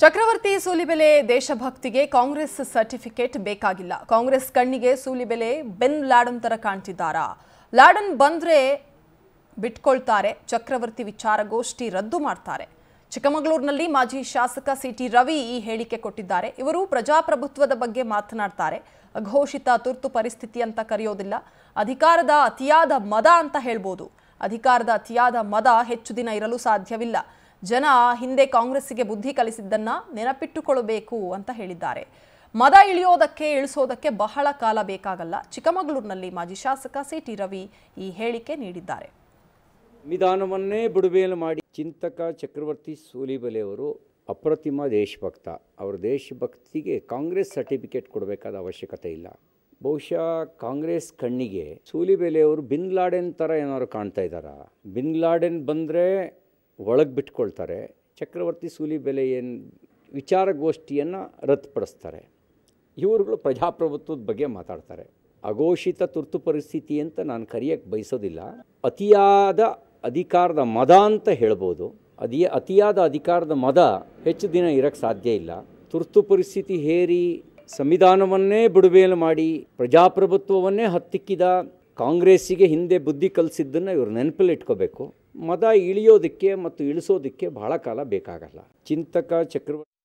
ಚಕ್ರವರ್ತಿ ಸೂಲಿಬೆಲೆ ದೇಶಭಕ್ತಿಗೆ ಕಾಂಗ್ರೆಸ್ ಸರ್ಟಿಫಿಕೇಟ್ ಬೇಕಾಗಿಲ್ಲ. ಕಾಂಗ್ರೆಸ್ ಕಣ್ಣಿಗೆ ಸೂಲಿಬೆಲೆ ಬೆನ್ ಲಾಡನ್ ತರ ಕಾಣ್ತಿದ್ದಾರಾ? ಲಾಡನ್ ಬಂದ್ರೆ ಬಿಟ್ಕೊಳ್ತಾರೆ. ಚಕ್ರವರ್ತಿ ವಿಚಾರಗೋಷ್ಠಿ ರದ್ದು ಮಾಡ್ತಾರೆ. ಚಿಕ್ಕಮಗಳೂರಿನಲ್ಲಿ ಮಾಜಿ ಶಾಸಕ ಸಿಟಿ ರವಿ ಈ ಹೇಳಿಕೆ ಕೊಟ್ಟಿದ್ದಾರೆ. ಇವರು ಪ್ರಜಾಪ್ರಭುತ್ವದ ಬಗ್ಗೆ ಮಾತನಾಡ್ತಾರೆ. ಅಘೋಷಿತ ತುರ್ತು ಪರಿಸ್ಥಿತಿ ಅಂತ ಕರೆಯೋದಿಲ್ಲ. ಅಧಿಕಾರದ ಅತಿಯಾದ ಮದ ಅಂತ ಹೇಳ್ಬೋದು. ಅಧಿಕಾರದ ಅತಿಯಾದ ಮದ ಹೆಚ್ಚು ದಿನ ಇರಲು ಸಾಧ್ಯವಿಲ್ಲ. ಜನ ಹಿಂದೆ ಕಾಂಗ್ರೆಸ್ಸಿಗೆ ಬುದ್ಧಿ ಕಲಿಸಿದ್ದನ್ನ ನೆನಪಿಟ್ಟುಕೊಳ್ಳಬೇಕು ಅಂತ ಹೇಳಿದ್ದಾರೆ. ಮದ ಇಳಿಯೋದಕ್ಕೆ, ಇಳಿಸೋದಕ್ಕೆ ಬಹಳ ಕಾಲ ಬೇಕಾಗಲ್ಲ. ಚಿಕ್ಕಮಗಳೂರಿನಲ್ಲಿ ಮಾಜಿ ಶಾಸಕ ಸಿಟಿ ರವಿ ಈ ಹೇಳಿಕೆ ನೀಡಿದ್ದಾರೆ. ಸಂವಿಧಾನವನ್ನೇ ಬಿಡುಬೇಲು ಮಾಡಿ ಚಿಂತಕ ಚಕ್ರವರ್ತಿ ಸೂಲಿಬೆಲೆಯವರು ಅಪ್ರತಿಮ ದೇಶಭಕ್ತ. ಅವರ ದೇಶಭಕ್ತಿಗೆ ಕಾಂಗ್ರೆಸ್ ಸರ್ಟಿಫಿಕೇಟ್ ಕೊಡಬೇಕಾದ ಅವಶ್ಯಕತೆ ಇಲ್ಲ. ಬಹುಶಃ ಕಾಂಗ್ರೆಸ್ ಕಣ್ಣಿಗೆ ಸೂಲಿಬೆಲೆಯವರು ಬಿನ್ ಲಾಡೆನ್ ಥರ ಏನಾದ್ರು ಕಾಣ್ತಾ ಇದ್ದಾರಾ? ಬಿನ್ ಲಾಡೆನ್ ಬಂದರೆ ಒಳಗೆ ಬಿಟ್ಕೊಳ್ತಾರೆ. ಚಕ್ರವರ್ತಿ ಸೂಲಿಬೆಲೆ ಏನು ವಿಚಾರಗೋಷ್ಠಿಯನ್ನು ರದ್ದುಪಡಿಸ್ತಾರೆ. ಇವರುಗಳು ಪ್ರಜಾಪ್ರಭುತ್ವದ ಬಗ್ಗೆ ಮಾತಾಡ್ತಾರೆ. ಅಘೋಷಿತ ತುರ್ತು ಪರಿಸ್ಥಿತಿ ಅಂತ ನಾನು ಕರೆಯೋಕ್ಕೆ ಬಯಸೋದಿಲ್ಲ. ಅತಿಯಾದ ಅಧಿಕಾರದ ಮದ ಅಂತ ಹೇಳ್ಬೋದು. ಅದಿಯ ಅತಿಯಾದ ಅಧಿಕಾರದ ಮದ ಹೆಚ್ಚು ದಿನ ಇರೋಕ್ಕೆ ಸಾಧ್ಯ ಇಲ್ಲ. ತುರ್ತು ಪರಿಸ್ಥಿತಿ ಹೇರಿ ಸಂವಿಧಾನವನ್ನೇ ಬಿಡುಬೇಲು ಮಾಡಿ ಪ್ರಜಾಪ್ರಭುತ್ವವನ್ನೇ ಹತ್ತಿಕ್ಕಿದ ಕಾಂಗ್ರೆಸ್ಸಿಗೆ ಹಿಂದೆ ಬುದ್ಧಿ ಕಲಿಸಿದ್ದನ್ನು ಇವರು ನೆನಪಲ್ಲಿ ಇಟ್ಕೋಬೇಕು. ಮದ ಇಳಿಯೋದಕ್ಕೆ ಮತ್ತು ಇಳಿಸೋದಕ್ಕೆ ಬಹಳ ಕಾಲ ಬೇಕಾಗಲ್ಲ. ಚಿಂತಕ ಚಕ್ರವರ್ತಿ